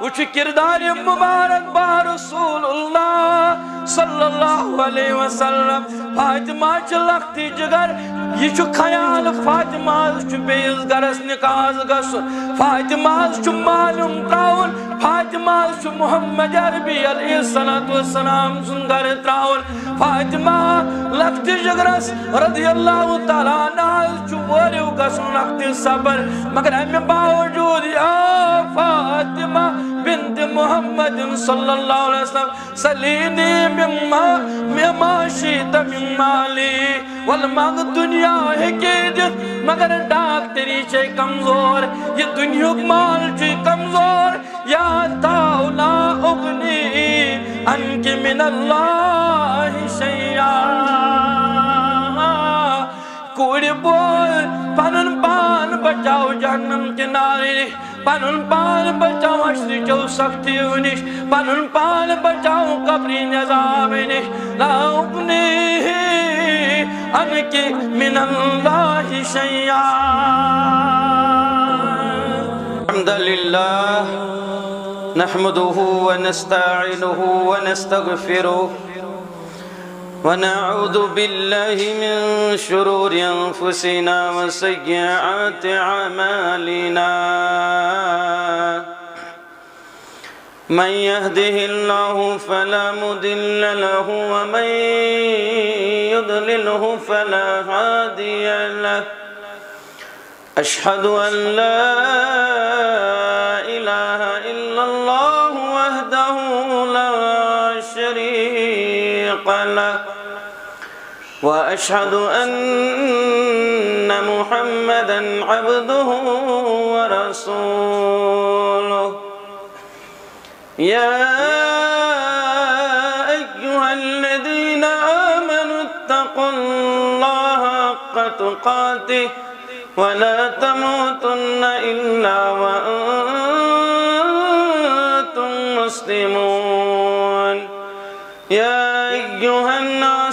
وچھ کردار مبارک با رسول اللہ صلی اللہ علیہ وسلم فاطمہ چھ لختی جگر یہ چھ خیال فاطمہ چھ بیس گرس نکاز گسن فاطمہ چھ معلوم تراؤن فاطمہ چھ محمد عربی علیہ السلام سن گر تراؤن فاطمہ لختی جگرس رضی اللہ تعالیٰ ناز چھ وریو گسن لختی صبر مگر ہمیں باوجود یا فاطمہ محمد صلی اللہ علیہ وسلم سلینی مما مما شیط من مالی والمغ دنیا ہے کی دیت مگر ڈاک تیری چھے کمزور یہ دنیا مال چھے کمزور یا تاولا اغنی انکی من اللہ شیعہ کوڑی بول پنن پان بچاو جہنم کنارے پنن پان بچاو حشر چو سختی نش پنن پان بچاو قبری نظام نش۔ لا اپنی انکی من اللہ شیعہ الحمدللہ نحمده ونستعينه ونستغفره ونعوذ بالله من شرور أنفسنا وسيئات أعمالنا. من يهده الله فلا مضل له ومن يضلله فلا هادي له. أشهد أن لا إله إلا الله وحده لا شريك وأشهد أن محمدا عبده ورسوله. يا أيها الذين آمنوا اتقوا الله حق تقاته ولا تموتن إلا وأنتم مسلمون.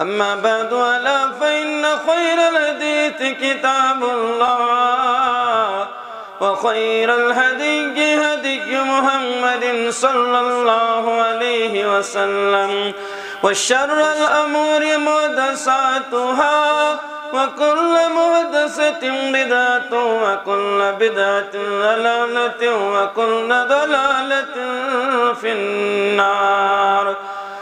أما بعد ألا فإن خير الحديث كتاب الله وخير الهدي هدي محمد صلى الله عليه وسلم وشر الأمور محدثاتها وكل محدثة بدعة وكل بدعة ضلالة وكل ضلالة في النار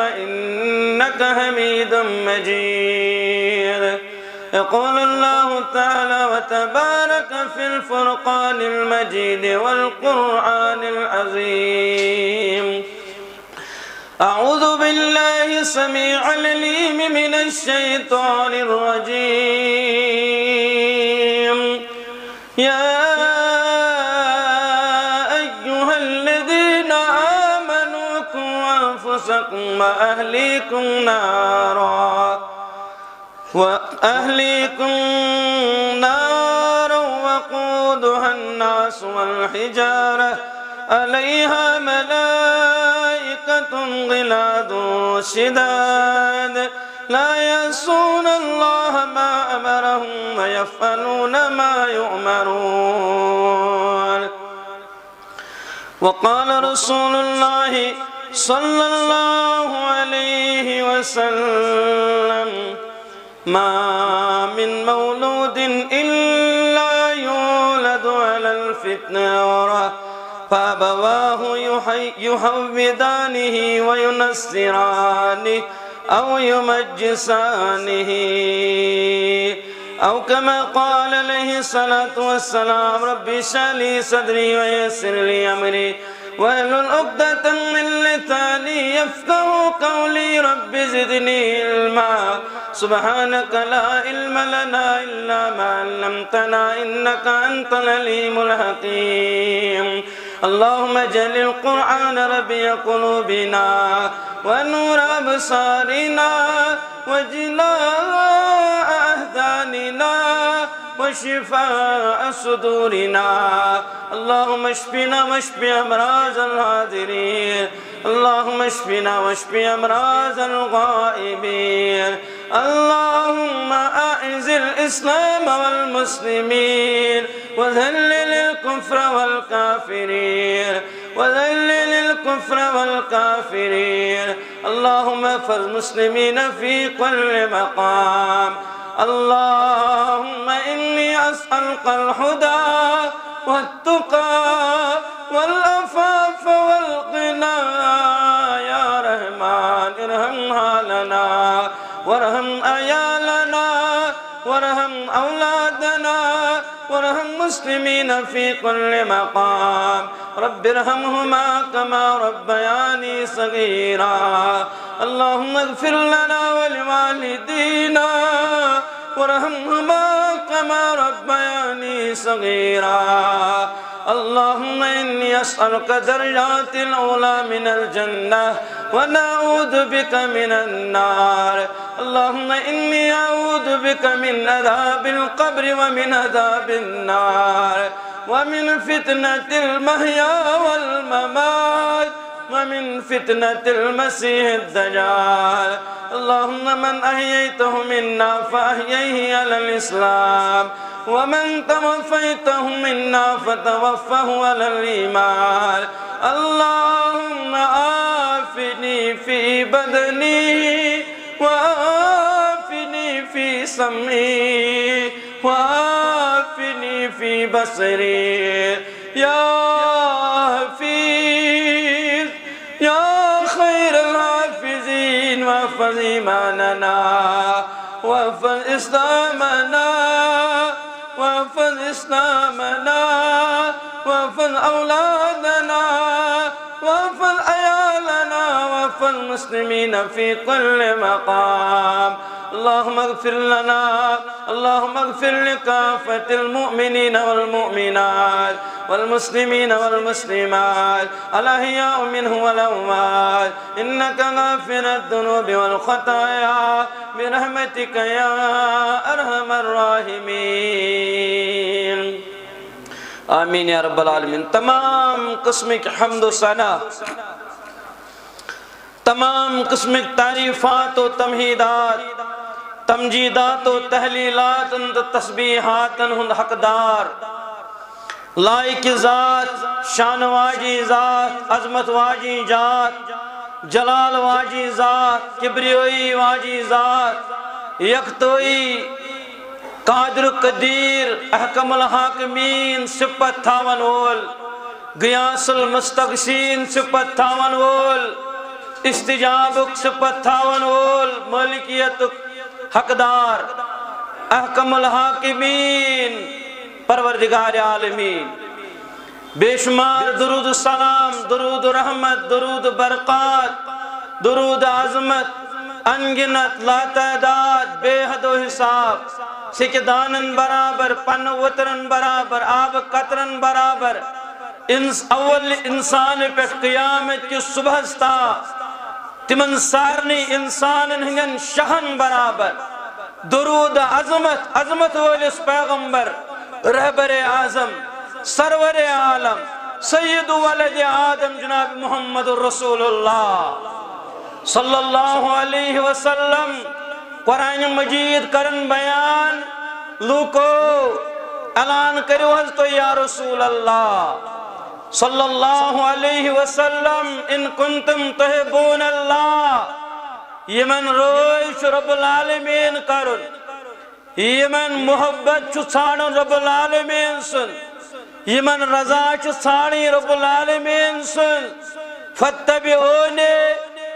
إنك حميد مجيد. يقول الله تعالى وتبارك في الفرقان المجيد والقرآن العظيم. أعوذ بالله السميع العليم من الشيطان الرجيم. يا أنفسكم وأهليكم نارا. وأهليكم نارا وقودها الناس والحجارة. عليها ملائكة غلاد شداد. لا يسون الله ما أمرهم ويفعلون ما يؤمرون. وقال رسول الله صلى الله عليه وسلم. ما من مولود إلا يولد على الفتنة فأبواه يحودانه وينصرانه أو يمجسانه. أو كما قال عليه الصلاة والسلام ربي شالي صدري ويسر لي أمري. وأهل عقدة من لساني يفقه قولي رب زدني علما. سبحانك لا علم لنا إلا ما علمتنا إنك أنت العليم الحكيم. اللهم اجعل القرآن ربي قلوبنا ونور أبصارنا وجلاء أهداننا وشفاء صدورنا. اللهم اشفنا واشف أمراض الحاضرين اللهم اشفنا واشف أمراض الغائبين. اللهم أعز الإسلام والمسلمين. وذلل الكفر والكافرين. وذلل الكفر والكافرين. اللهم اغفر المسلمين في كل مقام. اللهم إني أسألك الهدى والتقى والأفاف وارحم مسلمين في كل مقام. رب ارحمهما كما ربياني صغيرا. اللهم اغفر لنا ولوالدينا. وارحمهما كما ربياني صغيرا. اللهم إني أسألك درجات الأولى من الجنة ونعوذ بك من النار. اللهم إني أعوذ بك من عذاب القبر ومن عذاب النار. ومن فتنة المحيا والممات. ومن فتنة المسيح الدجال. اللهم من أحييته منا فأحييه على الإسلام. ومن توفيته منا فتوفه على الإيمان. اللهم آفني في بدني وآفني في سمعي وآفني في بصري. يا حفيظ يا خير الحافظين واحفظ إيماننا واحفظ إسلامنا. واحفظ إسلامنا واحفظ أولادنا واحفظ عيالنا واحفظ المسلمين في كل مقام. اللهم اغفر لنا اللهم اغفر لكافة المؤمنين والمؤمنات والمسلمين والمسلمات الأحياء منه والأموات. إنك غافر الذنوب والخطايا برحمتك يا أرحم الراحمين. آمین یا رب العالمین تمام قسم کی حمد و تمام قسم تعریفات و تمہیدات، تمجیدات و تحلیلات و تسبیحات ہند حقدار، لائق ذات شان واجی ذات عظمت واجی ذات جلال واجی ذات، کبریوئی واجی ذات، یکتوئی، قادر قدیر، احکم الحاکمین سپت تھاون وول گیاس المستقسین سپت تھاون وول استجابک سپت تھاون وول ملکیتک حقدار، احکم الحاکمین، پروردگار عالمین۔ بے شمار درود سلام، درود رحمت، درود برقات درود عظمت، انگنت لا تعداد بے حد و حساب، سکدانن برابر، پن وطرن برابر، آب قطرن برابر۔ اول انسان پہ قیامت کی صبح ستا۔ تمن سارنی انسان ہنگن شہن برابر، درود عظمت عظمت والس پیغمبر، رہبر اعظم، سرور عالم، سید ولد آدم جناب محمد الرسول اللہ صلی اللہ علیہ وسلم، قرآن مجید کرن بیان، لوکو، اعلان کرو حض تو یا رسول اللہ۔ صلی اللہ علیہ وسلم ان کنتم تحبون اللہ یمن روش رب العالمین کرن یمن محبت چھ ژھانڈن رب العالمین سن یمن رضا چھ رب العالمین سن فتبعونی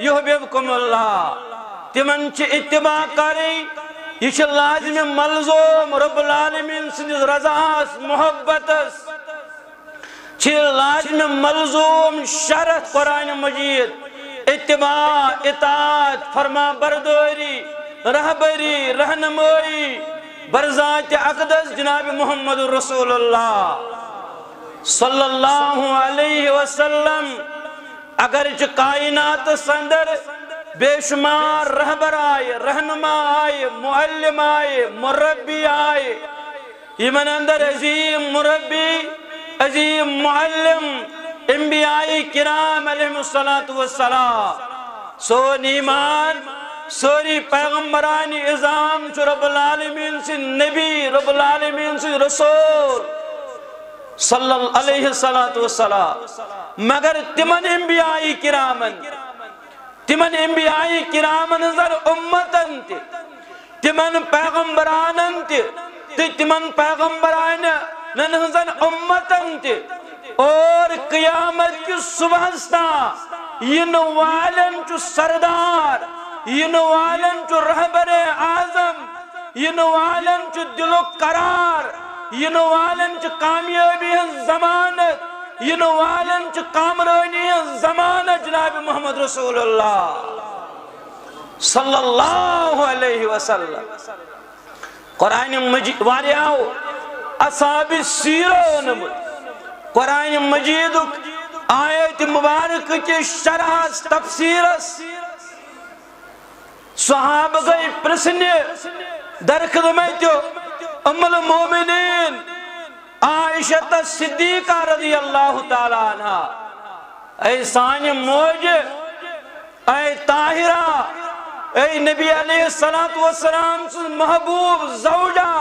یحببکم اللہ تمن چھ اتباع کریں یہ چھ لازم ملزوم رب العالمین سن، رضا محبت چھ لازم ملزوم شرط قرآن مجید اتباع اطاعت فرما بردوری رہبری رہنمائی برزات اقدس جناب محمد رسول اللہ صلی اللہ علیہ وسلم اگر کائنات سندر بے شمار رہبر آئے، رہنما آئے، معلم آئے، مربی آئے یمن اندر عظیم مربی عظیم معلم انبیاء کرام علیہ السلام سون ایمان سوری پیغمبرانی ازام چو رب العالمین سے نبی، رب العالمین سے رسول صلی اللہ علیہ وسلم مگر تمن انبیاء کرامن، تمن انبیاء کرامن ذر امتن تی تمن پیغمبرانن تی تمن پیغمبران ننہزن امتن تی اور قیامت کی صبح ستا ین والن چو سردار ین والن چو رہبر آزم ین والن چو دل و قرار ین والن چو کامیابی زمانت ین والن چو کامرانی زمانت جناب محمد رسول اللہ۔ صلی اللہ علیہ وسلم۔ قرآن مجید واریاو اصحاب سیرو نمت قرآن مجید آیت مبارک کے شرح تفسیرس صحابہ گئی پرسنی در خدمت ام المومنین عائشہ صدیقہ رضی اللہ تعالیٰ عنہ، اے سانی موج، اے طاہرہ، اے نبی علیہ السلام سے محبوب زوجہ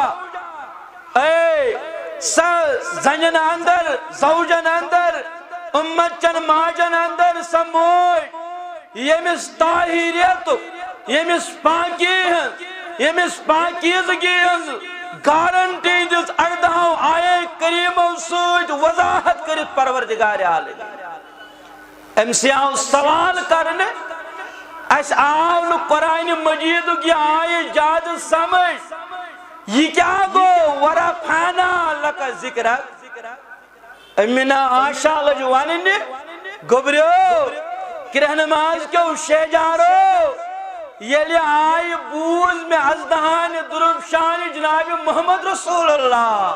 اے زنجن اندر زوجن اندر امت چن ماجن اندر سموج یمس طاہریت یمس پاکی یمس پاکیزگی ہن گارنٹی دس اردہو آئے کریمو سوچ وضاحت کرت پروردگار عالم ام آؤ سوال کرنے اس آو قرآن مجید کی آئے جاد سمجھ یہ کیا گو؟ ورفانا لکا ذکرت امنا آشا لجوانی نے گبریو، کرہ نماز کیوں شیجارو یلی آئی بوز میں ازدہان درب شان جناب محمد رسول اللہ۔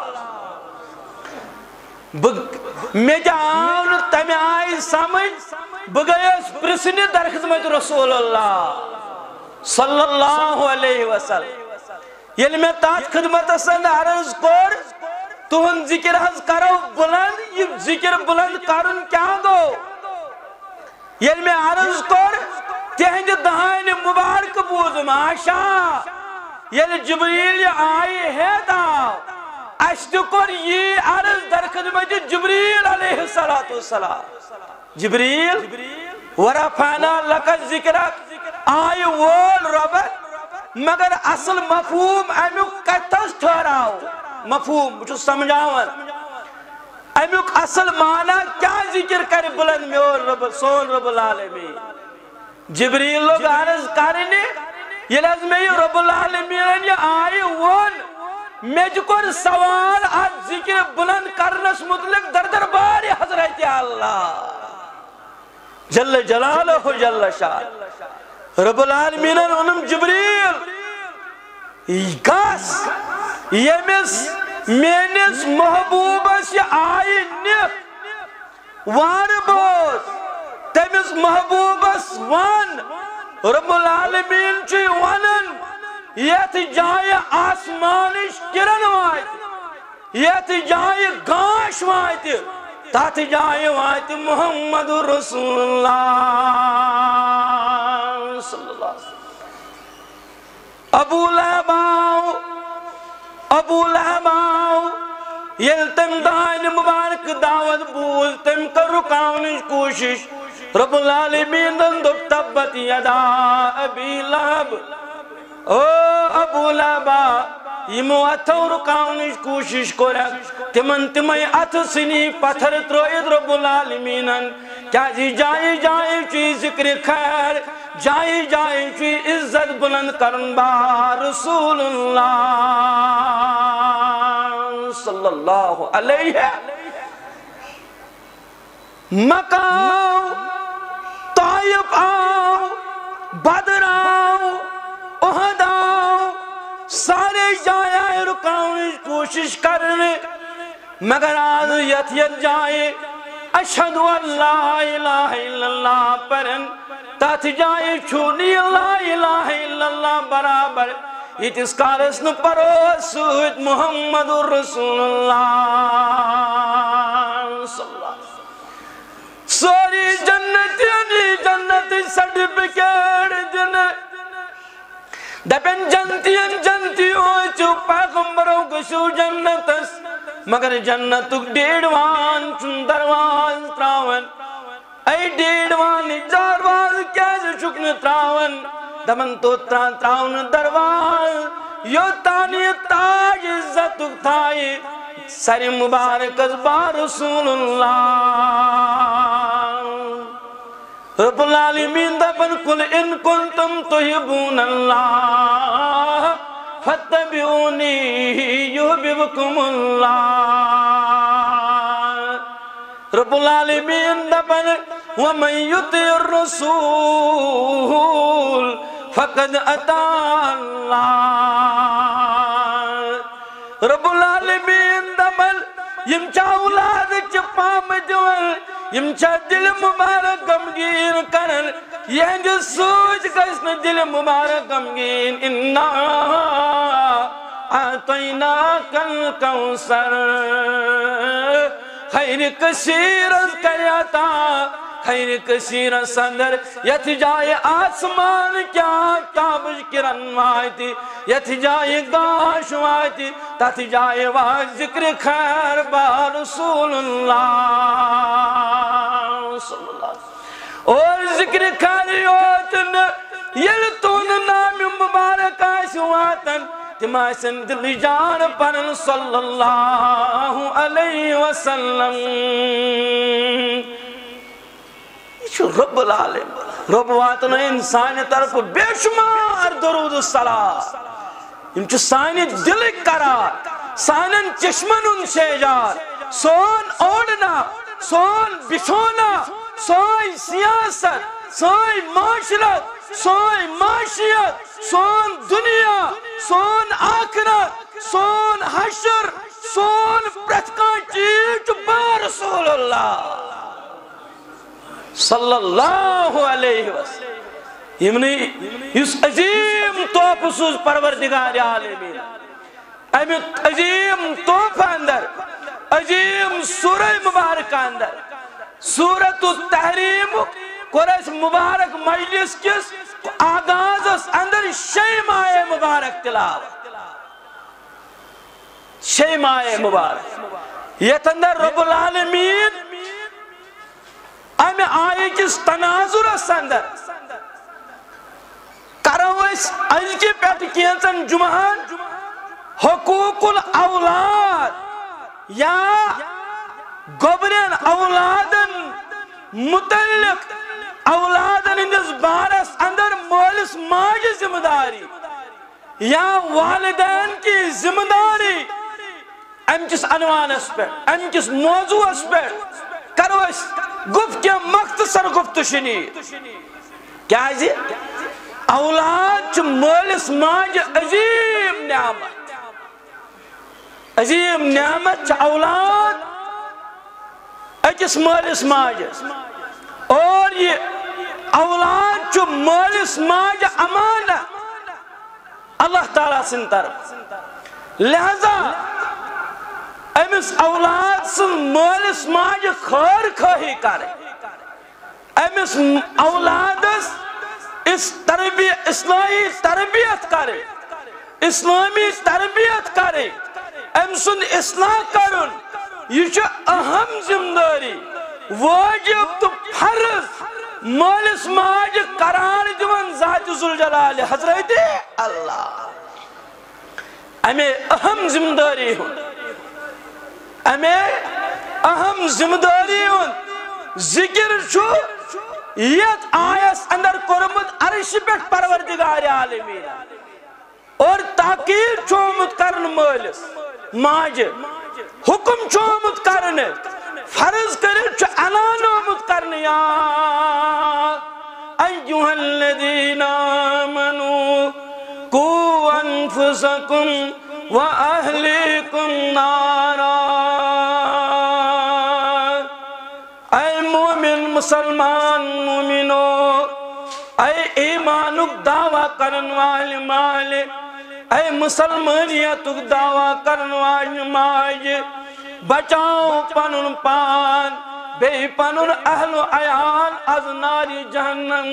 میں جا آن تم آئی سمجھ بگیس پرسنی در خدمت رسول اللہ۔ صلی اللہ علیہ وسلم۔ یلی میں تاج خدمت سن عرض کر تو ہن ذکر حض کرو بلند یہ ذکر بلند کرن کیا گو یلی یعنی میں عرض کر تہند دہان مبارک بوز ماشا۔ یل جبریل آئی ہے داو اشتکر یہ عرض در خدمت جبریل علیہ السلام جبریل ورفانا لکا ذکرک آئی وول ربت مگر اصل مفہوم امیو کتس ٹھہراؤ۔ مفہوم بچو سمجھاون امیو اصل معنی کیا ذکر کر بلند میول رب سون رب العالمین؟ جبریل لوگ عرض کرنے، یہ لازم ہے رب العالمین یہ آئی ون میں جکر سوال آج ذکر بلند کرنس مطلق در در باری حضرت اللہ۔ جل جلالہ جل شاہ رب العالمین انم جبریل گاس یمس مینس محبوبس آئی نف وار بوز تمس محبوبس ون رب العالمین چی ونن یت جائے آسمانش کرن وائت، یت جائے گاش وائت، تات جائے وائت محمد رسول اللہ۔ صلی اللہ علیہ وسلم۔ ابو لہباؤ ابو لہباؤ، یل تم دان مبارک دعوت بوز تم کر رکاونش کوشش۔ رب العالمین دن دب تبت یدا ابی لہب۔ او ابو لہبا یمو اتھو رکاونش کوشش کرک تمن تمہیں اتھ سنی پتھر تروید رب العالمین کیا جی جائے جائے چی ذکر خیر جائے جائے چی عزت بلند کرن با رسول اللہ صلی اللہ علیہ۔ مکاؤ، طائب آؤ، بدر آؤ احد آؤ۔ سارے جائے رکاؤں کوشش کرنے مگر آج یت یت جائے اشہدو اللہ الہ الا اللہ پرن تات جائے چھونی اللہ الہ الا اللہ برابر۔ یہ اس کارس نو پرو سوید محمد رسول اللہ صلی اللہ علیہ وسلم سوری جنت یعنی جنت سرٹیفکیٹ دن دپن جنتین جنتی ہوئی چو پیغمبروں کشو جنتس مگر جنتک ڈیڑوان چون دروان تراون۔ اے ڈیڑوان جارواز کیسے شکن تراون۔ دمن تو تران تراون دروان یو تانی تاج عزتک تھائی سر مبارک از بار رسول اللہ۔ رب العالمین دبن کل ان کنتم تحبون اللہ فتبعونی یحببکم اللہ رب العالمین دبن ومن یطع الرسول فقد اتا اللہ رب العالمین دبن یم چا اولاد چ پام جول یم چا دل مبارک غمگین کرن جو سوچ گسن دل مبارک غمگین انا اعطینا کل کوثر خیر کثیر کریاتا خیر کثیر سندر یت جائے آسمان کیا تابش کرن وائتی یت جائے گاش وائتی تت جائے واہ ذکر خیر با رسول اللہ۔ صلی اللہ علیہ اور ذکر خیر یوتن یلتون نام مبارک آشواتن تماسن دل جان پرن صلی اللہ علیہ وسلم۔ یہ رب العالم۔ رب واتن انسان طرف بے شمار درود الصلاة یم چھ سانی دل قرار سانن چشمن ان شیجار سون اوڑنا سون بچھونا سوئی سیاست سوئی معاشرت سوئی معاشیت، سون دنیا، سون آخرت، سون حشر، سون پرتکان چیز با رسول اللہ۔ صلی اللہ علیہ وسلم. یمنی اس عظیم توپ سوز پروردگار عالمین. امیت عظیم توپ اندر، عظیم سورہ مبارک اندر. سورت التحریم قرآن مبارک مجلس کس، آغاز اس اندر شیم آئے مبارک تلاوت. شیم آئے مبارک. یہ اندر رب العالمین امی آئے کس تناظر اندر کرو اس از کی پیٹ کینسن جمعان؟ حقوق الاولاد یا گبرین اولادن متعلق اولادن اندس بارس اندر مولس ماج ذمہ داری یا والدین کی ذمہ داری ام کس عنوان اس ام کس موضوع اس کرو اس گفت کیا مختصر گفت شنی؟ کیا جی؟ اولاد چھ مولس ماج عظیم نعمت۔ عظیم نعمت چھ اولاد اکس مولس ماج اور یہ اولاد چھ مولس ماج امانہ اللہ تعالیٰ سن طرف۔ لہذا امس اولاد سن مولس ماج خیر خواہی کرے امس اولادس اس تربیت اصلاحی تربیت کرے اسلامی تربیت کریں ام سن اصلاح کرن۔ یہ چھ اہم ذمہ داری واجب تو فرض۔ مالس ماج قرار دیون ذات ذوالجلال۔ حضرت اللہ۔ امی اہم ذمہ داری ہوں امی اہم ذمہ داری ہوں ذکر چھو یت آیس اندر کرمت عرش پیٹ پروردگار عالمین اور تاکیر چھومت کرن مالس ماج حکم چھومت کرن فرض کرن چھ اعلان آمت کرن یا ایوہ الذین آمنوا کو انفسکم و اہلیکم نارا مسلمان مومنو، اے ایمانک دعویٰ کرن والی مالک اے مسلمانیت دعویٰ کرنواج ماج بچاؤ پنن پان، بے پنن اہل و عیال از ناری جہنم.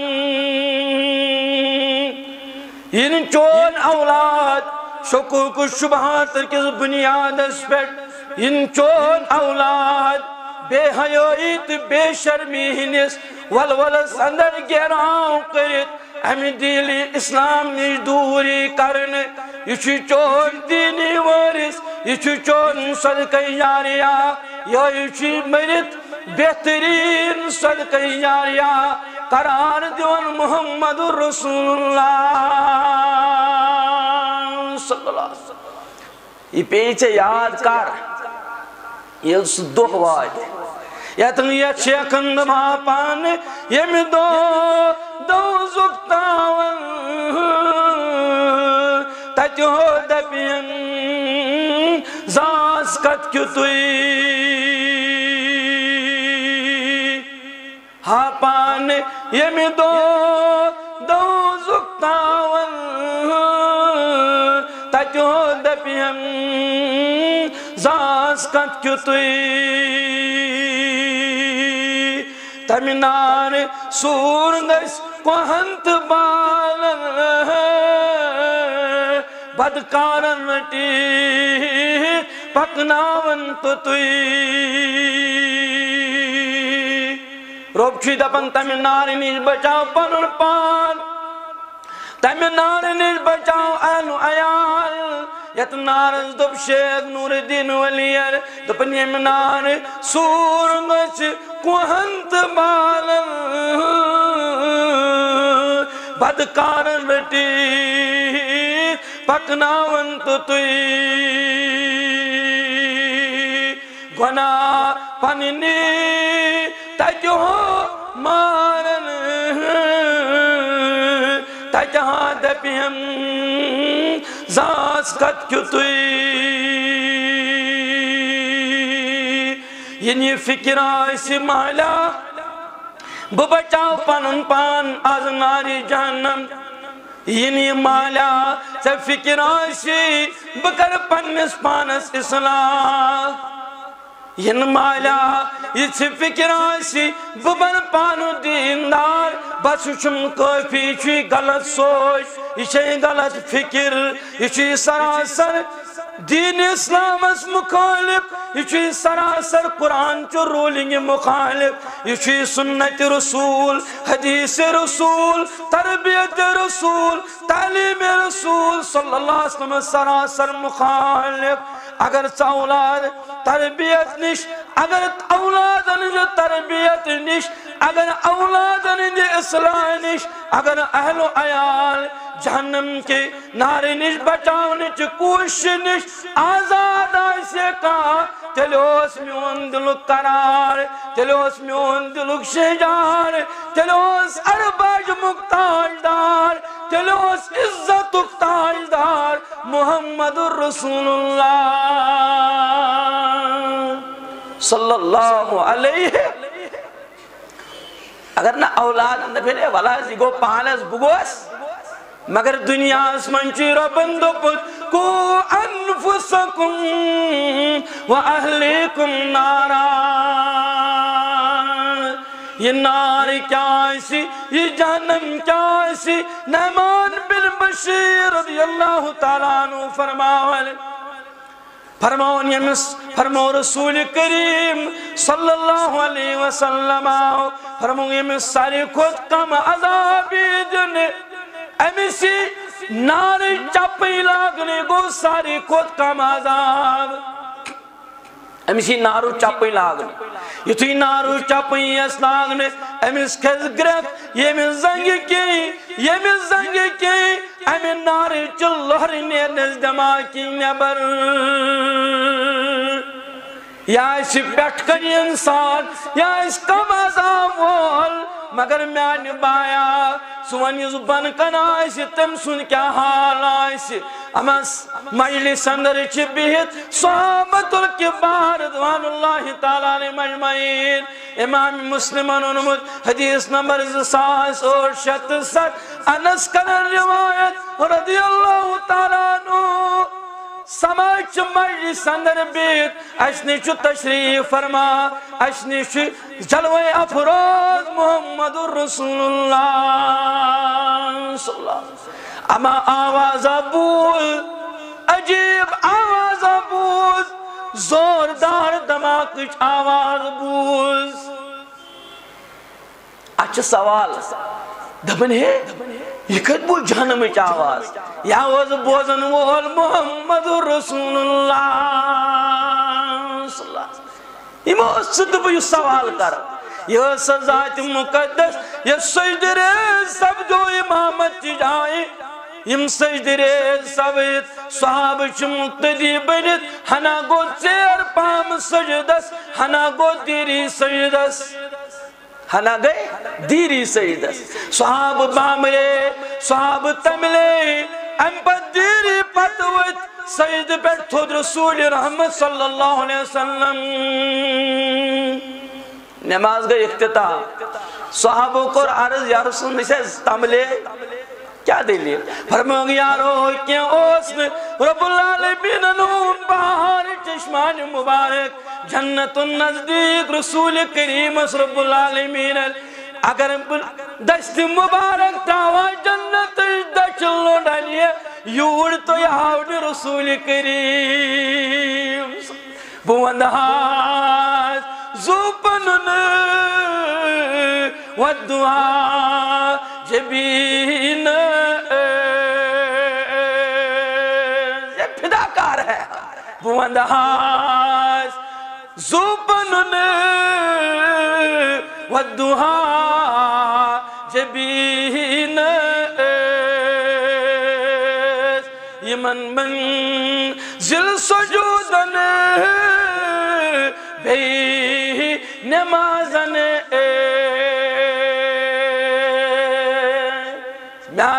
ان چون اولاد، شکوک و شبہات کس بنیاد اس پیٹ ان چون اولاد بے حیویت بے شرمی ہنس والولس اندر گیراؤں کرت امی دیلی اسلام نش دوری کرن۔ یہ چون دینی وارث یہ چون صدقہ یاریا یا یہ مرت بہترین صدقہ یاریا قرار دیون محمد رسول اللہ صلی اللہ علیہ وسلم۔ یہ پیچھے یاد کر یہ اس دو واج۔ یتن یہ چیکن باپان یہ میں دو دو زکتاون تتیو دپین زاس کت کتوی ہا پان یہ میں دو دو زکتاون تتیو دپین زاس کت کتوی تمنار سور گس کوہنت بالن بدکارن ٹی پکناون تو توی روب چی دپن تمنار نیج بچاو پنن پان، تمنار نیج بچاو اہل عیال۔ یت نارز دب شیخ نور الدین ولیر دپن یمنار سور گس کوہنت بالن بدکارن رٹی پکناون تو توی زاس کت کتوی ینی فکر آئیسی مالا۔ ببچاو پنن پان از ناری جہنم۔ ینی مالا سے فکر آئیسی بکر پنس پانس اصلاح ین مالا یہ فکر آسی، ببن پانو دیندار بس چم کافی چی غلط سوچ یہ غلط فکر یہ سراسر دین اسلام اس مخالف یہ سراسر قرآن چو رولنگ مخالف یہ سنت رسول، حدیث رسول، تربیت رسول، تعلیم رسول، صلی اللہ علیہ وسلم سراسر مخالف۔ اگر اولاد تربیت نش، اگر اولاد جو تربیت نش، اگر اولاد جو اصلاح نش، اگر اہل و عیال جہنم کے نارے نش بچاؤنے چھ کوش نش، آزاد آئیسے کا تلوس میون دلک قرار تلوس میون دلک شجار تلوس ارباج مقتاج دار تلوس عزت اقتاج محمد الرسول اللہ صلی اللہ علیہ اگر نہ اولاد نہ پھرے والا زگو پانس بگوس، مگر دنیا اسمنچی ربن دپت کو انفسکم و اہلیکم نارا۔ یہ نار کیا سی یہ جہنم کیا سی نعمان بن بشیر رضی اللہ تعالیٰ عنہ فرماوال فرماون یمس فرمو رسول کریم صلی اللہ علیہ وسلم فرمو یمس ساری خود کم عذابی دن امیسی ناری چپی لاغنے گو ساری خود کم عذاب۔ امیسی نارو چپی لاغنے یہ نارو چپی اس لاغنے امیس کھز گرک یہ میں زنگ کی، یہ میں زنگ کی۔ امی ناری چل لہر نیرنز دماغی نبر۔ یا اس پیٹ کنی انسان، یا اس کم عذاب وول مگر میان بایا سوان یہ زبان کن آئیسی تم سن کیا حال آئیسی اما مجلس اندر چی بیت صحابت الکبار دوان اللہ تعالیٰ نے مجمعین، امام مسلمان انمود حدیث نمبر زساس اور شت ست انس کنر روایت رضی اللہ تعالیٰ نو سماچ مجلس اندر بیت، اشنی چو تشریف فرما، اشنی چو جلوے افروز محمد رسول اللہ، صلی اللہ علیہ وسلم۔ اما آواز بول عجیب آواز بول زوردار دماغ آواز بول اچھا سوال، دبن ہے؟ یہ کت بو جہنم آواز. یا وز بوزن وول محمد رسول اللہ. صلی اللہ علیہ وسلم یہ مؤسد بو سوال کر. یہ سزات مقدس، یہ سجد ریز سب جو امامت جائے یم سجد ریز سبیت صحاب چھ مقتدی بنت ہنا گو چیر پام سجدس ہنا گو دیری سجدس. ہنا گئے؟ دیری سجدس. صحاب بامرے، صحاب تملے، ام پر دیری پتوت، سجد پر تھود رسول رحمت صلی اللہ علیہ وسلم. نماز گئی اختتام صحابوں کو عرض یا رسول میں سے تملے کیا دلی فرمو گیا رو کیا اوسن رب العالمین نون بہار، چشمان مبارک، جنت النزدیک، رسول کریم رب العالمین اگر دست مبارک تاوا جنت دچلو ڈالیے، یوڑ تو یہاں رسول کریم۔ بوندہاز زوپنن والدعا جبین بوندہاز زوپنن والدعا جبین یمن من زل سجودن بی نمازن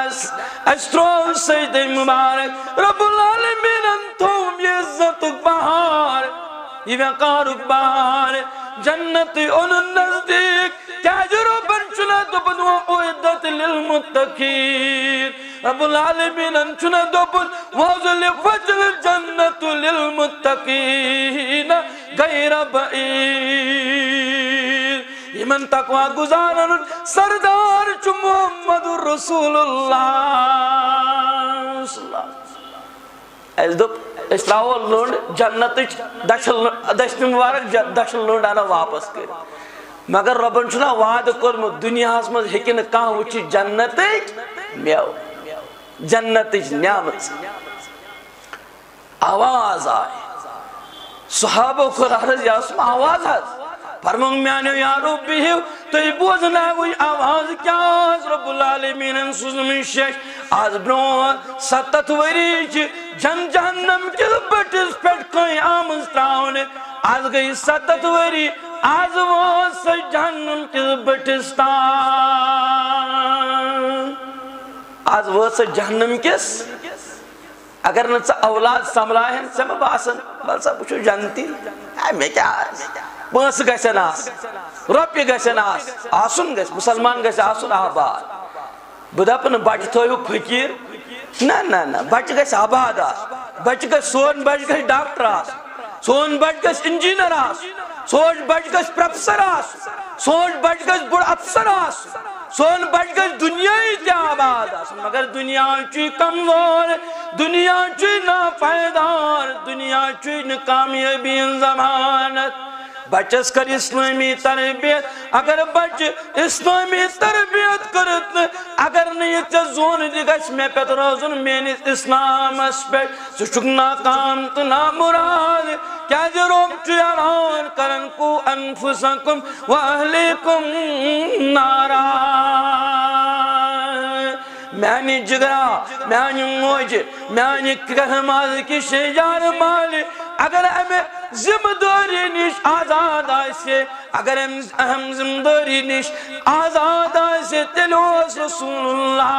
میاس اشترون سجد مبارک، رب العالمین انتوم یہ بہار، یہ وقارک بہار، جنت ان نزدیک تاجرو بنچنا دبن و اعدت للمتقین۔ رب العالمین ان چنا انچنا دبن وزل فجل جنت للمتقین۔ غیر بعید۔ یمن تقوی گزارن سردار چو محمد رسول اللہ۔ صلی اللہ ایس دب اس راو لونڈ جنت دشت مبارک دشت لنڈ آنا واپس کر۔ مگر ربن چھنا وعد کرم دنیا مز ہیکن کان وچ جنت میو جنت نعمت۔ آواز آئے۔ صحابہ کو عرض یا اسم آواز آئے فرمون میانیو یارو بیہو تو یہ وی آواز کیا آز رب العالمین سوزن من شش آز برو ستت وریج، جن جہنم کل بٹس پیٹ کوئی آمز تراؤنے۔ آز گئی ستت وری، آز وہ سی جہنم کل بٹس تان آز وہ سی جہنم کس اگر نہ اولاد سملائن سے میں باسن بلسا پوچھو جانتی میں کیا پانس گسن آس روپی گسن آس آسن گس مسلمان گس آسن آباد بدپن بچ تھویو فقیر نہ نہ نہ بچ گس آباد آس بچ گس سون بچ گس ڈاکٹر آس سون بچ گس انجینئر آس سوچ بچ گس پروفیسر آس سوچ بچ گس بڑ افسر آس سون بچ گس دنیا تہ آباد آس مگر دنیا چی کمزور دنیا چی ناپائیدار دنیا چی ناکامیابی زمانت بچس کر اسلامی تربیت، اگر بچ اسلامی تربیت کرت، اگر نہیں نیت زون دیگش میں پیت روزن میں اسلام اس پہ۔ سچک ناکام تو نامراد، کیا جی روم چیاران کرن کو انفسکم و اہلیکم نارا۔ میانی جگرا میانی موج میانی کرماز کی شیجار مالی اگر ہمیں ذمہ داری نش آزاد آسے اگر اہم ذمہ داری نش آزاد آسے تلوس رسول اللہ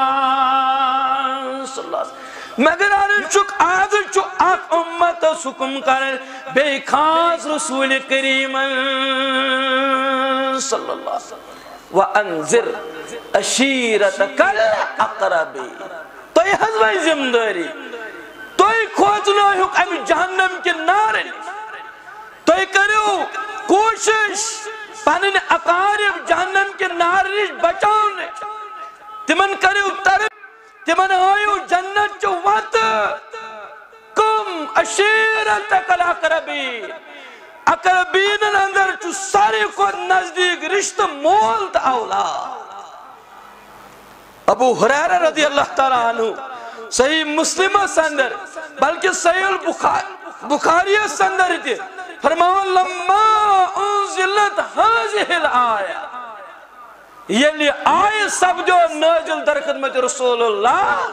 صلی اللہ علیہ وسلم مگر آرن چک آگر چو آق امت سکم کرن بے خاص رسول کریم صلی اللہ علیہ وسلم وَأَنزِرْ أَشِيرَتَكَ الْأَقْرَبِ. تو یہ حضوی ذمہ داری تو یہ کھوچنا ہک امی جہنم کے نارن. تو کرو، کوشش پنن اقارب جہنم کے نارش بچاؤنے تمن کرو طرف تمن آئیو جنت جو وقت. کم اشیرت اکل اقربین اقربین اندر جو سارے کو نزدیک رشت مول تا اولا ابو حریر رضی اللہ تعالیٰ عنہ صحیح مسلمہ سندر، بلکہ صحیح البخاریہ سندر تھی۔ فرماؤں، لما انزلت حاضح الآیہ۔ یعنی یلی آئے سب جو نازل در خدمت رسول اللہ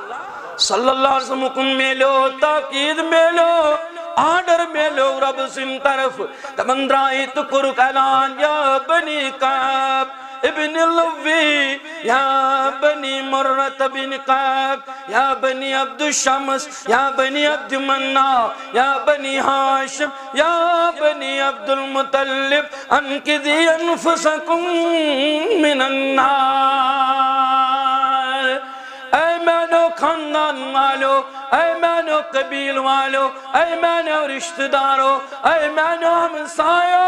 صلی اللہ علیہ وسلم حکم میلو تاقید میلو۔ آڈر میلو رب سن طرف، تمندرائی تکرک اعلان یا بنی قاب ابن اللوی یا بنی مرت بن قاب یا بنی عبد الشمس، یا بنی عبد منع یا بنی حاشم، یا بنی عبد المطلب انکذی انفسکم من النار۔ خاندان والو اے مینو قبیل والو اے مینو رشتہ دارو اے مینو ہمسایو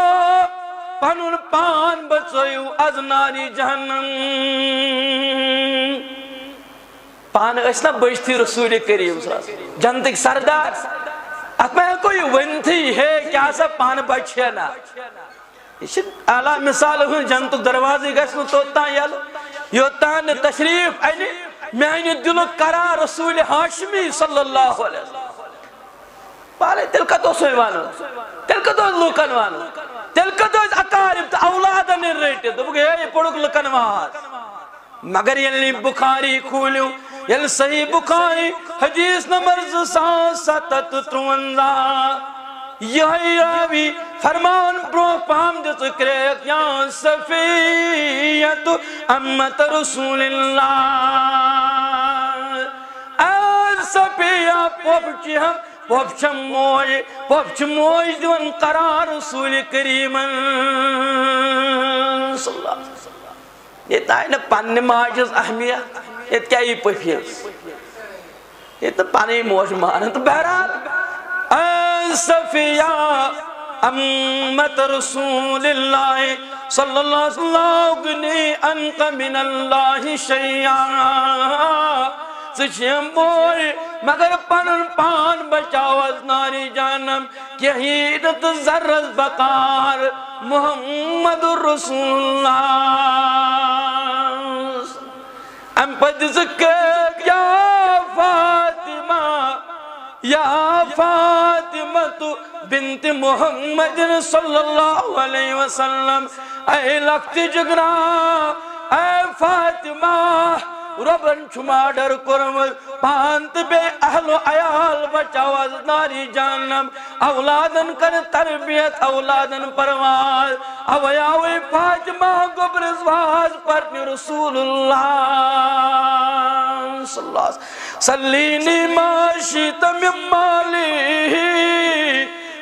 پنن پان بچویو از ناری جہنم پان اسنا بجتی رسول کریم صلی اللہ علیہ وسلم جنتک سردار ات میں کوئی ونتی ہے کیا سا پان بچے نا اعلیٰ مثال جنتک دروازی گسنو توتا یل یوتان تشریف اینی میں اینی دلو کرا رسول حاشمی صلی اللہ علیہ وسلم۔ پالے تل کا تو سوئی وانو تل کا لوکن وانو تل کا اکارب تا اولادن ریٹے، تو بگے یہ پڑک لکن وان مگر یلی بخاری کھولیو، یل صحیح بخاری، حدیث نمبر زسان ستت ترونزا یہی راوی فرمان برو پام دیت کریت یا صفیت امت رسول اللہ۔ اے صفیہ پوپچی ہم، پوپچ موج پوپچ موج دیون قرار رسول کریم۔ صلی اللہ علیہ وسلم۔ یہ تائی نا ماجز اہمیت، یہ کیا ہی پفیز یہ تو پنی موج مانا۔ تو بہرحال اے صفیہ، امت رسول اللہ صلی اللہ علیہ وسلم، اگنی انق من اللہ شیعہ۔ سچیم بوئی مگر پنن پان بچاو از ناری جانم کہ ہیدت زرز بقار۔ محمد رسول اللہ ام پد ذکر، یا فاطمہ یا فاطمت بنت محمد صلی اللہ علیہ وسلم اے لخت جگرا اے فاطمہ ربن چھما ڈر کرم پانت بے اہل و عیال بچاواز ناری جانم اولادن کر تربیت، اولادن پرواز۔ اویاوی فاجمہ گبرزواز پرنی رسول اللہ۔ صلی اللہ علیہ۔ وسلم سلینی ماشی تم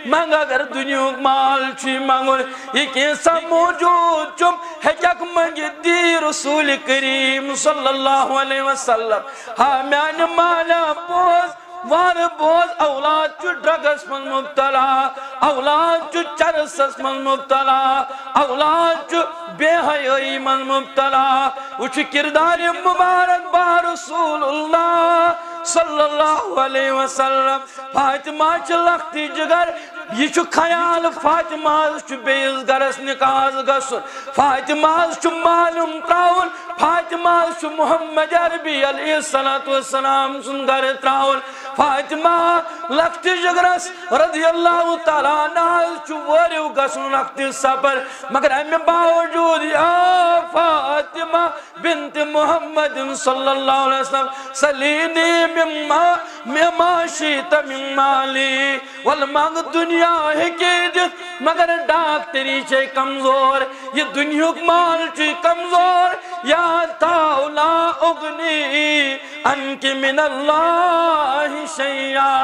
مالی مانگا اگر دنیا مال چی مانگو یہ کیسا موجود چم ہجک منگی دی رسول کریم صلی اللہ علیہ وسلم ہاں میان مالا بوز وار بوز اولاد چو ڈرگس من مبتلا اولاد چو چرسس من مبتلا اولاد چو بے حیائی من مبتلا وچ کردار مبارک با رسول اللہ صلی اللہ علیہ وسلم فاطمہ چھ لختی جگر یہ چھ خیال فاطمہ چھ بیز گرس، نکاز گسن فاطمہ چھ معلوم تراؤن فاطمہ چھ محمد عربی علیہ السلام سن گر تراؤن فاطمہ لختی جگرس رضی اللہ تعالیٰ نال چھ وریو گسن لختی سفر مگر ہمیں باوجود یا فاطمہ بنت محمد صلی اللہ علیہ وسلم سلینی مما مما شیط من مالی والمانگ دنیا ہے کی مگر ڈاک تیری چھے کمزور، یہ دنیا مال چھے کمزور یا تاولا اغنی انکی من اللہ شیعہ۔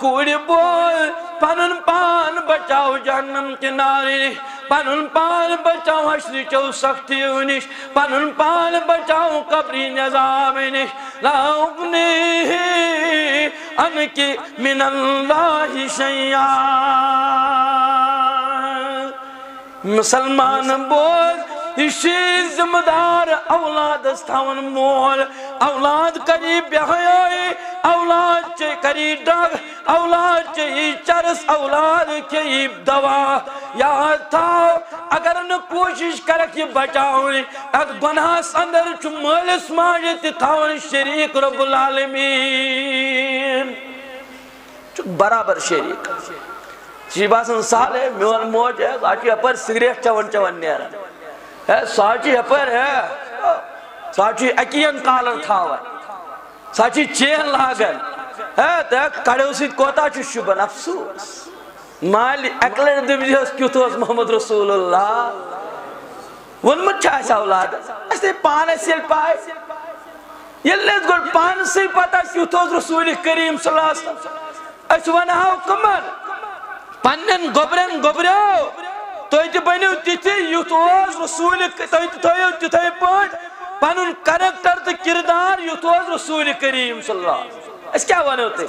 کوڑی بول، پنن پان بچاو جہنم کناری پنن پان بچاو حشر چو سختی نش پنن پان بچاو قبری نظام نش لا اغنی انکی من اللہ شیعہ۔ مسلمان بول یہ ذمہ دار اولاد استھاون مول. اولاد کری بہیائی اولاد چے کری ڈگ اولاد چے چرس، اولاد کے دوا. یاد تھا اگر نہ کوشش کرک یہ بچاؤں ات گناہ اندر چو مالس ماجت تھاون شریک رب العالمین. چو برابر شریک. چی باسن سال ہے میون موج ہے ساچی اپر سگریٹ چون چون نیرا. ساچی اپر ہے ساچی اکین کالر تھاور ساچی چین لاغن ہے تو کڑیو سید کوتا چو شبن، افسوس۔ مالی اکلر دبجیس کیوں تو محمد رسول اللہ؟ ون مت چاہیس اولاد؟ اس نے پانے سیل پائے۔ یہ لیت گوڑ پانے سے پتا کیوں تو رسول کریم صلی اللہ علیہ وسلم۔ اس ونہاو کمر۔ پنن گبرن گبریو تو یہ بنیو تیتی یوت اوز رسول تو یہ تھویو تیتی پانٹ پنن کرکٹر تو کردار یوت اوز رسول کریم صلی اللہ علیہ وسلم۔ اس کیا ونیو تی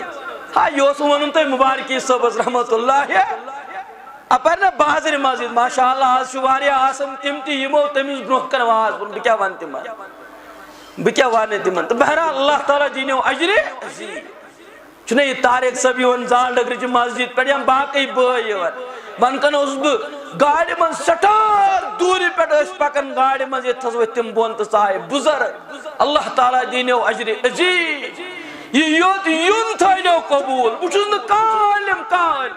ہاں یہ اس ونن مبارکی صحبت رحمت اللہ ہے اپرنا بازر مزید ماشاءاللہ آج شواری آسم تمتی یمو تمیز بروح کن واز بن بکیا وانتی من بکیا وانتی من تو بہرحال اللہ تعالیٰ جینیو اجری عزیز چنے یہ تاریخ سبھی ون زال ڈگر چھ مسجد پڑھ یم باقی بھائی ور من کن اس بہ گاڑی من سٹار دوری پٹ اس پکن گاڑی من یہ تھس تم بون تو سائے بزرگ، اللہ تعالی دینو اجر عزیز یہ یوت یون تھایو قبول۔ بچس نہ کالم کال۔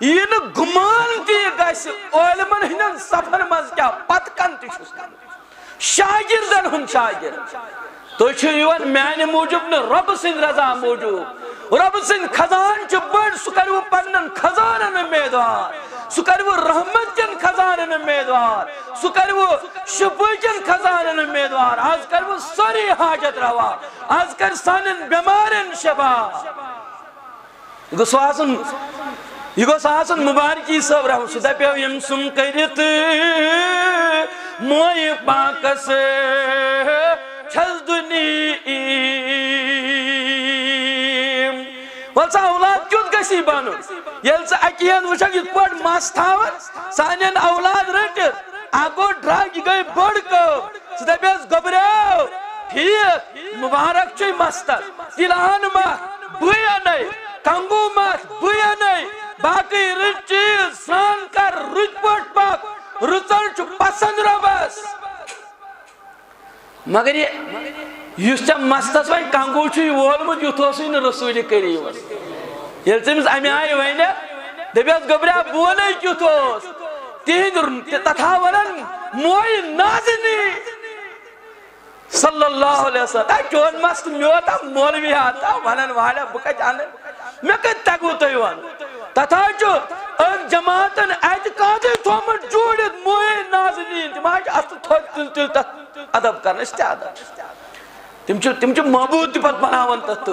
یہ نہ گمان تی گس۔ علمن ہن سفر مز کیا پت کن تشس۔ شاگردن ہن شاگرد۔ تو چھو میانہ موجب نہ، رب سن رضا موجب. رب سن خزان چھ بڑ سہ کر وہ پنن خزانن میدوار سہ کر رحمت چن خزانن میدوار سہ کر شفا چن خزانن میدوار آز کر وہ ساری حاجت روا. آز کر سانن بیمارن شفا. یہ گوس آسن یہ گوس آسن مبارکی صبر ہم سہ دپیو یم سم کرت موئی پاکس ولسا اولاد کیوں گسی بانو؟ یلسا اکیان وچھا یہ پڑ ماس تھاون، سانین اولاد رٹر آگو ڈراگ گئی بڑ کو سدہ بیس گبریو ٹھیک مبارک چوئی مستر تیلان مات بویا نہیں کنگو مات بویا نہیں باقی رچ چیز سان کر، رچ پٹ پاک، رچل چو پسند رو بس۔ مگر یہ یس ٹھیک مستس وی کنگو وولمت یوت رسول کریم یل تمس امہ آئی ون دپس گبریا بولے کت تہند تتھا ونن، موئی نازنی۔ صلی اللہ علیہ وسلم چون مست، میوتا مولوی آتا، ونن والا بکا جانے میں کت تگو تو ون تتھا چو ان جماعتن اعتقاد تھومت جوڑت موئی نازنی تمہاج اصل تھوک تل تل تل ادب کرنا اس ادب تم تم محبوب تہ پتہ بناون تت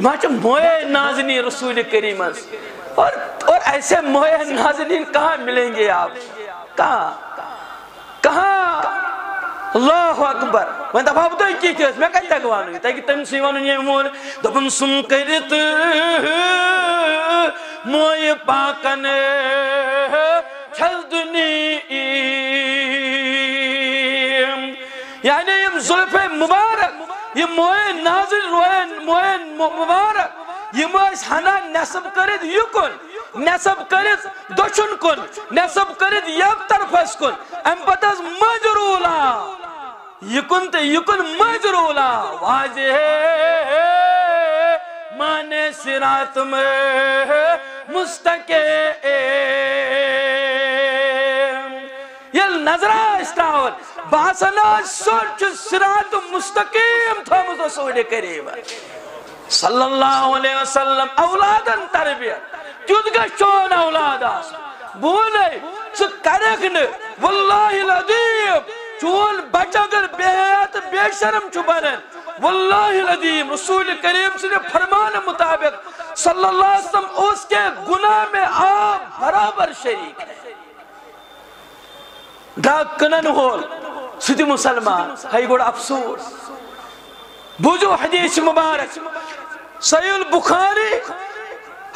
ما موئے نازنی رسول کریم اور اور ایسے موئے نازنین کہاں ملیں گے آپ؟ کہاں؟ کہاں؟ اللہ اکبر۔ وہیں دفعہ بتو کی تھی میں کہتا تک وانو تاکہ تم سی وانو یہ مول دبن سم کرت موئی پاکن چھل دنی۔ یعنی یہ ظلف مبارک، یہ موئی نازل روئن موئی مبارک، یہ موئی ہنا نصب کرت یکن نصب کرت دشن کن، نصب کرت یک طرف اس کن۔ ام پتہ مجرولا یکن تے یکن مجرولا۔ واجہ مانے سرات میں مستقیم۔ یل نظرہ استاول باسنا سوچ سرات مستقیم تھا مزو سوڑے قریب صلی اللہ علیہ وسلم اولادن تربیت۔ تیوت گا چون اولاد آس۔ بولے سو کرکن واللہ العظیم۔ چون بچ اگر بے حیات، بے شرم چھو بنن۔ واللہ العظیم۔ رسول کریم سے فرمان مطابق صلی اللہ علیہ وسلم اس کے گناہ میں آپ برابر شریک ہے ڈاک کنن ہول۔ سدی مسلمان ہی گوڑ افسوس۔ بوجو حدیث مبارک۔ صحیح البخاری،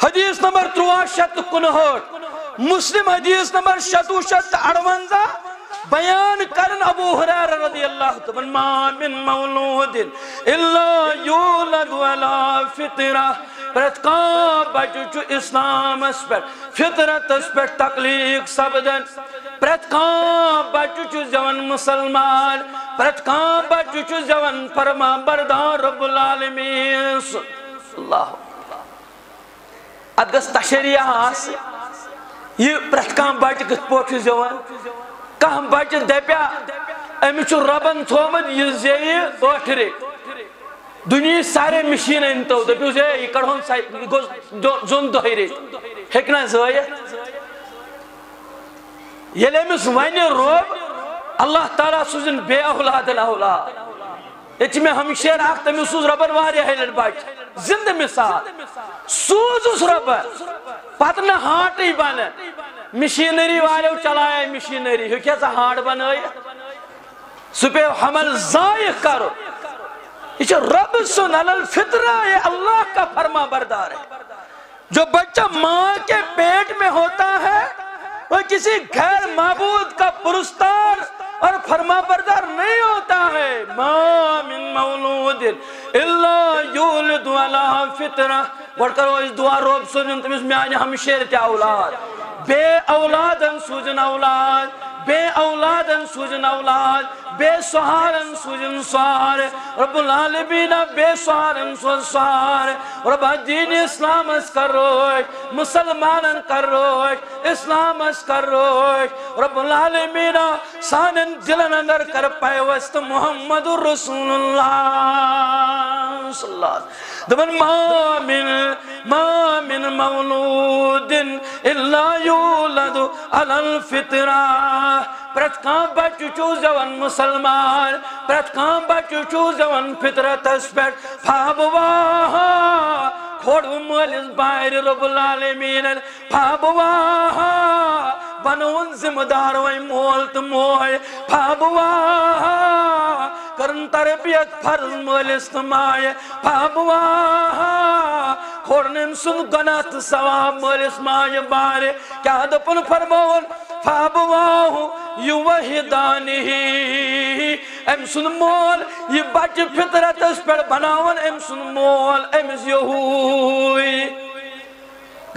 حدیث نمبر تروا شت کنہٹ مسلم حدیث نمبر شتو شت اڑونزہ۔ بیان کرن ابو حرار رضی اللہ تبن ما من مولود الا یولد ولا فطرہ۔ پرت کا بچو چو اسلام اس پر، فطرت اس پر تقلیق سبدن۔ پرت کا بچو چو زون مسلمان۔ پرت کا بچو چو زون فرما بردار رب العالمین۔ اللہ۔ ادگس تشریح آس۔ یہ پرت کا بچو کس پوچھو زون کم بچہ دپیا امس ربن تھومت یہ زی ٲٹھرِ دنیا سارے مشین انتو دپیو زے یہ کڑھون زون دہی ریت ہیکنا زٲیِتھ ییٚلہِ أمِس وَنہِ روب اللہ تعالیٰ سوزن بے اولاد الاولاد۔ ییٚتہِ چھِ مےٚ ہمشیر اکھ تٔمِس سوٗز رۄبن واریاہ لٹہِ بچہِ زندٕ مثال سوٗزُس رۄبن پتہٕ نہٕ ہانٹٕے بنن مشینری والے چلایا مشینری۔ ہو کیا ہارڈ بنائی سہ پہ حمل ضائع کرو۔ یہ رب سن الفطرہ یہ اللہ کا فرما بردار ہے۔ جو بچہ ماں کے پیٹ میں ہوتا ہے، وہ کسی غیر معبود کا پرستار اور فرما بردار نہیں ہوتا ہے۔ ما من مولود اللہ یولد والا فطرہ گوڑ کرو اس دعا روب سنن تمہیں میں ہمشیر تے اولاد۔ بے اولادن سوجن اولاد، بے اولادن سوجن اولاد، بے سہارن سوجن سہار رب العالمین بے سہارن سوجن سہار رب دین اسلام اس کر روش مسلمانن کر روش اسلام اس کر روش رب العالمین سانن دلن اندر کر پائے وست محمد رسول اللہ صلی اللہ علیہ وسلم۔ دبن ما من ما من مولود الا يولد على الفطره پرت کان بچو چو زون مسلمان، پرت کان بچو چو زون فطرت اس پر فابواہ کھوڑ مالس باہر رب العالمین. فابواہ بنون ذمہ دار وی مول تو موئے فابواہ کرن تربیت فرض مولس مائے پابوا کھوڑنم سن گناہ تو ثواب مولس مائے بارے کیا دپن فرمون فابوا یوہدانی ام سن مول یہ بچ فطرت اس پر بناون ام سن مول ام یہوئی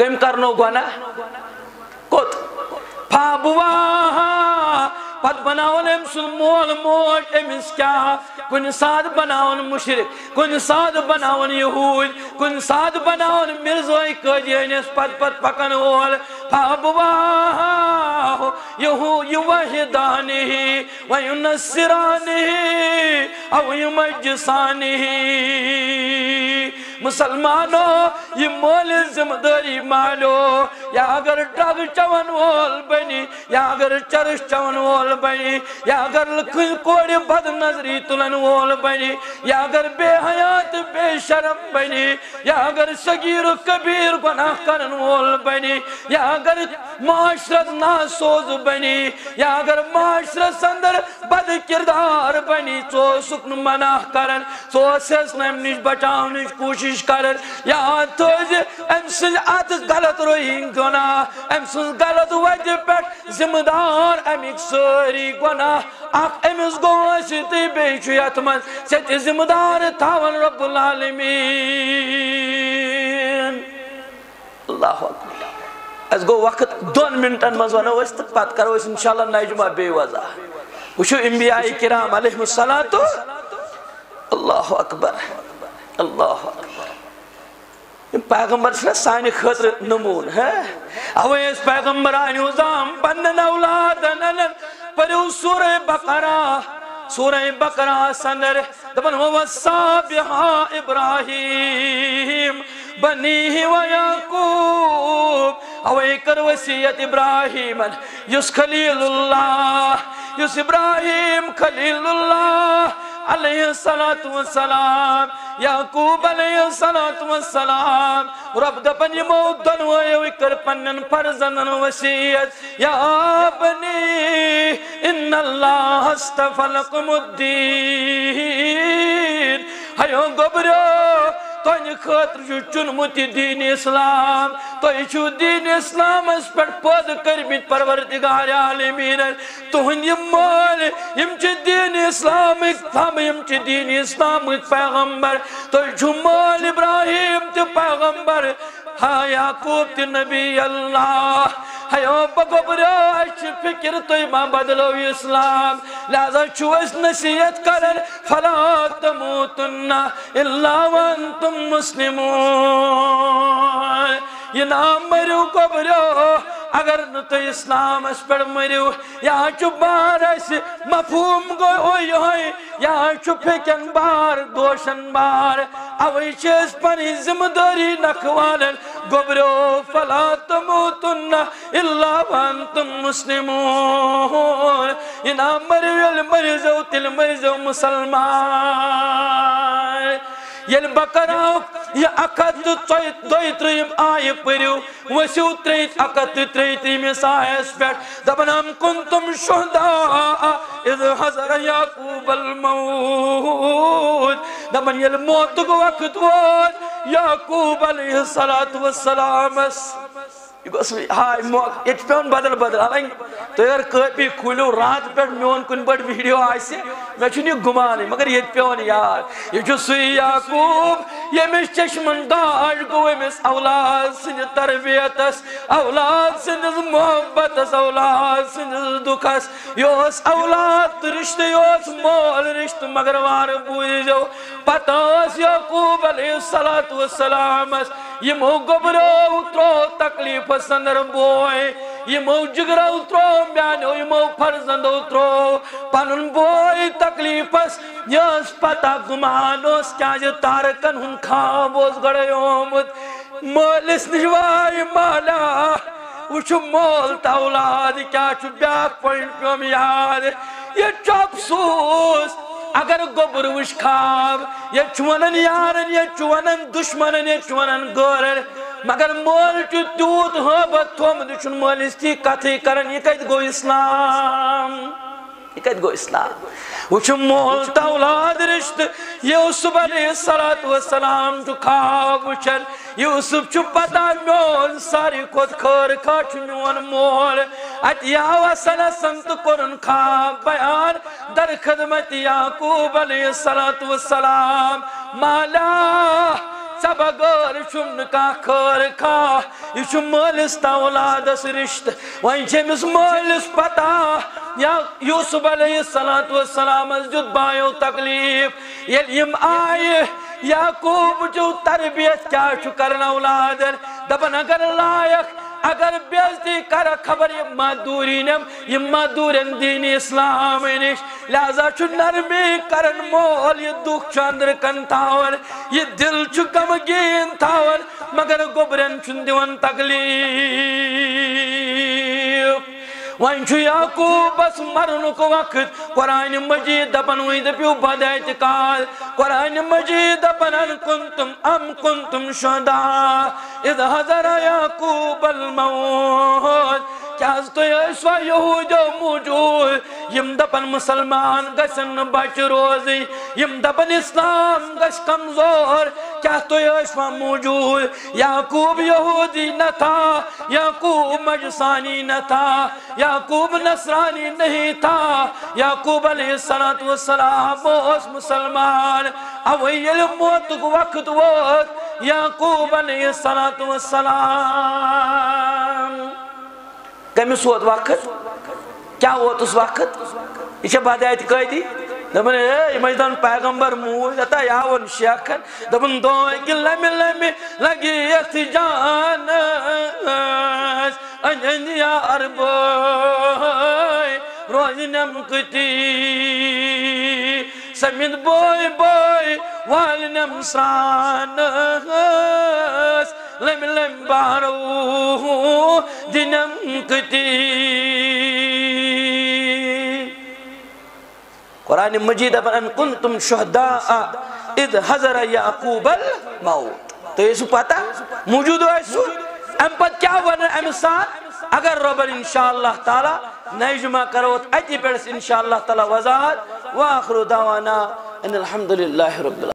گم کرنو گناہ کت فابوا پت بناون ام سن مول موج امس کیا کن ساد بناون مشرک کن ساد بناون یہود، کن ساد بناون مرزوی قدینس پت پت پکن وول. فابواہ یہو یوہدانہ وینصرانہ او یمجسانہ مسلمانو، یہ مول ذمہ داری مالو۔ یا اگر ڈرگ چون وول بنی، یا اگر چرش چون وول بنی، یا اگر کوڑی بد نظری تلن وول بنی، یا اگر بے حیات بے شرم بنی، یا اگر صغیر کبیر گناہ کرن وول بنی، یا اگر معاشرت ناسوز بنی، یا اگر معاشرت سندر بد کردار بنی تو سکن مناہ کرن تو سیسن نش بچاونش کوشش کوشش کرن، یا تو ام سن ات غلط روئیں گناہ، ام سن غلط وجہ پہ ذمہ دار امیک ساری گناہ، اخ امس گو تی بیچ یت من سچ ذمہ دار تھاون رب العالمین۔ اللہ اکبر۔ اس گو وقت دون منٹن مز ونو اس تو پت کرو، اس انشاءاللہ نجمہ بے وضع۔ وشو انبیاء کرام علیہ السلام اللہ اکبر۔ اللہ اکبر۔ پیغمبر چھنا سانی خطر نمون ہے اوے اس پیغمبر آنی وزام بندن اولادن پریو سورہ بقرہ سورہ بقرہ سندر دبن وَوَصَّابِحَا ابراہیم بنیہ و یعقوب. اوے کر وسیعت ابراہیم، یس خلیل اللہ، یس ابراہیم خلیل اللہ. علیہ السلام یعقوب علیہ السلام رب دپن یمو ویو اکر پنن فرزنن وسیعت، یا بنی ان اللہ استفلکم الدین۔ ہیو گبرو تہن خاطر چنمت دین اسلام تہ دین اسلام پہ پد کرمت پروردگار عالمین۔ تہن یم مال، یم دین اسلام تھم یم دین اسلام پیغمبر۔ تہ مال ابراہیم تہ پیغمبر۔ ہا یعقوب تہ نبی اللہ۔ ہیو بگبرو اچھ فکر توی ما بدلو اسلام. لہذا چوز نصیت کرن، فلا تموتن الا وانتم مسلمون. یہ نام مرو گبرو، اگر نتو اسلام اس پر مریو یا چو بار اس مفہوم گو ہوئی ہوئی یا چو بار دوشن بار اوی چیز پنی ذمہ داری نکوالن گبرو فلا تموتن الا وانتم مسلمون. یہ نام مریو المرزو تل مرزو مسلمان. یل بکراو یہ اکت دوی تریم آئی پریو وسیو تریت اکت تریت امیس آئیس پیٹ. دبنام کنتم شہداء اذ حضر یعقوب الموت. موت دبن یل موت کو وقت ووت یعقوب علیہ السلام یہ گوس ہائی موقع یہ پیون بدل بدل حالانکہ تو اگر کپی کھولو رات پہ میون کن بڑ ویڈیو آئیسی میں چھو نہیں مگر یہ پیون یار یہ جو سوئی یعقوب یہ چشمن داش گو امس اولاد سن تربیتس اولاد سن محبت اولاد سن دکھس یہ اس اولاد رشتہ یہ مول رشتہ مگر وار بوئی جو پتہ یعقوب علیہ السلام یہ مو گبرو اترو تکلیف سندر بوئے، یہ مو جگرہ اترو میانو یہ مو فرزند اترو پنن بوئے تکلیف یس پتا گمانوس، کیا جو تارکن ہن خواب گڑے اومد۔ مولس نشوائی مالا وچو مول تاولاد کیا چو بیاک پوائنٹ پیوم یاد۔ یہ چپ سوس اگر گوبر وش خواب یہ چونن یارن، یہ چونن دشمنن، یہ چونن گورن۔ مگر مول چو تیوت حبت تھوم دشن مول استی کتھی کرن، یہ کہت گو اسلام؟ یہ کہت گو اسلام؟ وچ مول تولاد رشت یوسف علیہ السلام جو خواب وچن یوسف چو پتا میون ساری کھوت خور کھاچ میون مول۔ ات یا وسن سنت کرن خواب بیان، در خدمت یعقوب علیہ السلام مالا سبگر چھم کا خور کھا، یہ چھم مالس تولادس رشت وائن چھمس مالس پتا۔ یا یوسف علیہ السلام جد بایو تکلیف یل یم آئے۔ یعقوب جو تربیت کیا چھو کرنا اولادن دبن اگر لائق۔ اگر بیزتی کر خبر یہ مادوری نم، یہ مادورن دین اسلام نش۔ لہذا چھو نرمی کرن مول، یہ دکھ چاندر کن تاور یہ دل چھو گین تاور مگر گبرن چھن دیون تکلیف۔ وائن چھو یعقوب، بس مرنک وقت۔ قرآن مجید دپن ہوئی دپیو بد اعتقاد۔ قرآن مجید دپن ان کنتم، ام کنتم شہدہ اذ حضر یعقوب الموت۔ کیا تو ایسوا یہود موجود، یم دپن مسلمان گسن بچ روزی، یم دپن اسلام گس کمزور، کیا تو ایسوا موجود؟ یعقوب یہودی نہ تھا، یعقوب مجسانی نہ تھا، یعقوب نصرانی نہیں تھا، یعقوب علیہ السلام اس مسلمان اویل موت وقت وقت یعقوب علیہ السلام کمس ووت وقت؟ کیا ووت وقت؟ یہ بدایت قیدی دپن اے یہ دن پیغمبر موج اتا یاون شیخن دپن دو کہ لمی لگی یت جان انجن یا عرب روزنم کتی۔ سمید بوئی بوئی والنم سرانس لم لم بارو دنم کتی۔ قرآن مجید ان کنتم شہداء اذ حضر یعقوب الموت۔ تو یہ سو پتا موجود ہے سو ام پت کیا ون ام ساتھ اگر رب انشاءاللہ تعالی نجمہ کروت اتی پیڑس انشاءاللہ تعالی وضاحت واخر دعوانا ان الحمدللہ رب العالمين